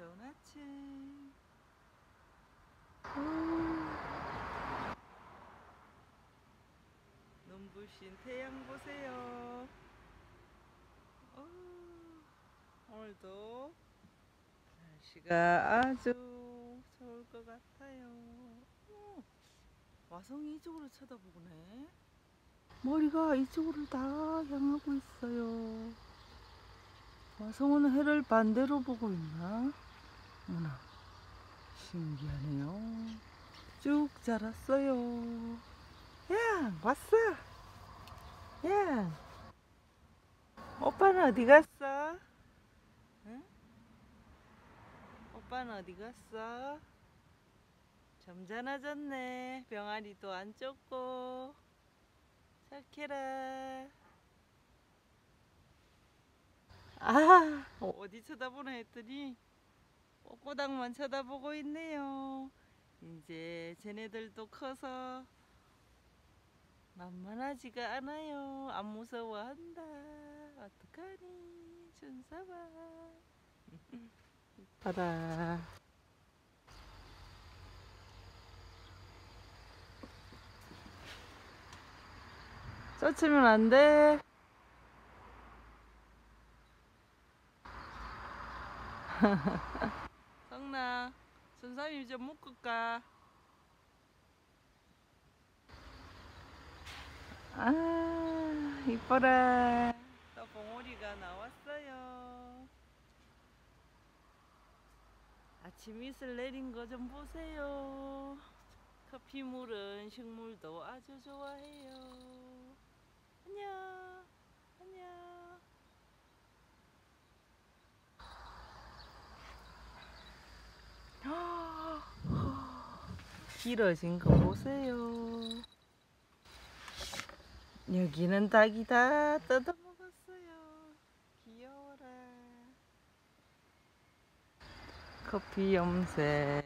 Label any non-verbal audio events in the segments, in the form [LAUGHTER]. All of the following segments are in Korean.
좋은 아침. 오. 눈부신 태양 보세요. 오, 오늘도 날씨가 아주 좋을 것 같아요. 오, 와성이 이쪽으로 쳐다보네. 머리가 이쪽으로 다 향하고 있어요. 와성은 해를 반대로 보고 있나? 어머나, 신기하네요. 쭉 자랐어요. 야, 왔어. 야, 오빠는 어디 갔어? 응? 오빠는 어디 갔어? 점잖아졌네. 병아리도 안 쫓고. 착해라. 아, 어디 쳐다보나 했더니 꽃고당만 쳐다보고 있네요. 이제 쟤네들도 커서 만만하지가 않아요. 안 무서워한다. 어떡하니, 준사봐. 이뻐라. [LAUGHS] 쫓으면 안 돼. [LAUGHS] 성나, 준삼이 좀 묶을까? 아, 이뻐라. 또 봉오리가 나왔어요. 아침 이슬 내린 거 좀 보세요. 커피물은 식물도 아주 좋아해요. 안녕, 안녕. 길어진 거 보세요. 여기는 닭이 다 뜯어먹었어요. 귀여워라. 커피 염색.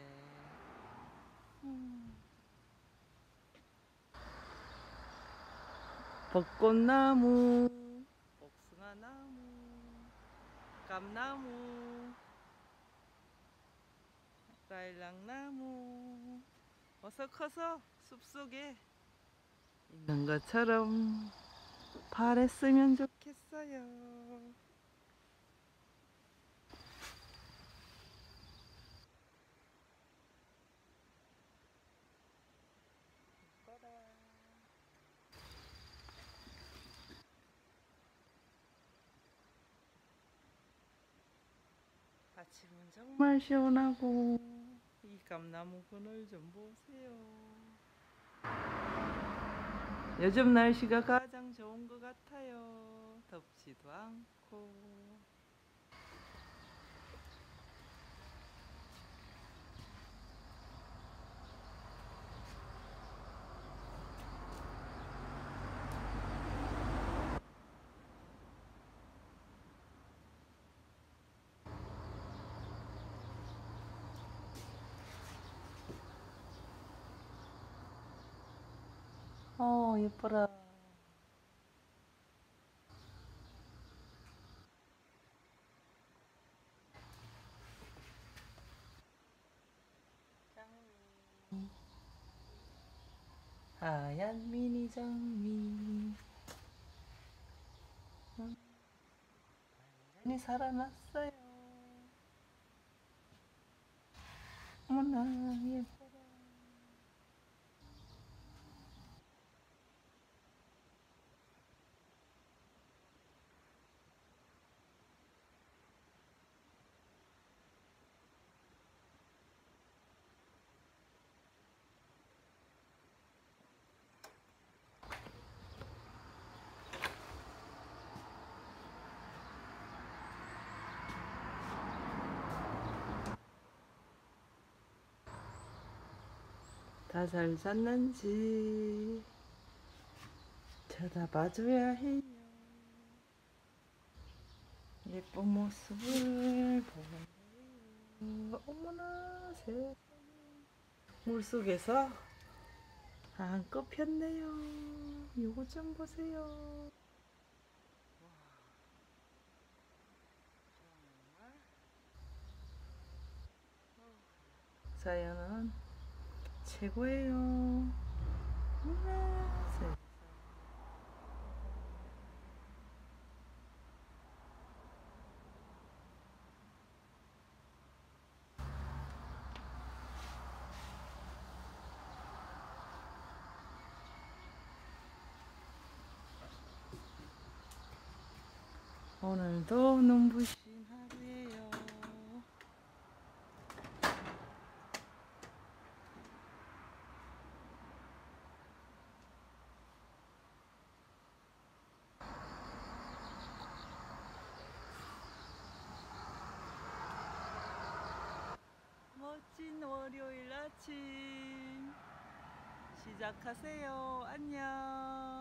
음. 벚꽃나무, 복숭아나무, 감나무, 라일락나무. 어서 커서 숲속에 있는 것처럼 바랬으면 좋겠어요. 아침은 정말 시원하고 이 감나무 그늘 좀 보세요. 요즘 날씨가 가장 좋은 것 같아요. 덥지도 않고. 어, 예뻐라. 장미. 하얀 미니 장미. 음, 완전히 살아났어요. 어머나, 예뻐 다잘 잤는지 쳐다봐줘야 해요. 예쁜 모습을 보고 어머나 세상에 물속에서 한껏 폈네요. 요거 좀 보세요. 와, 정말 자연은 최고예요. 오늘도 눈부신 하루예요. 멋진 월요일 아침 시작하세요. 안녕.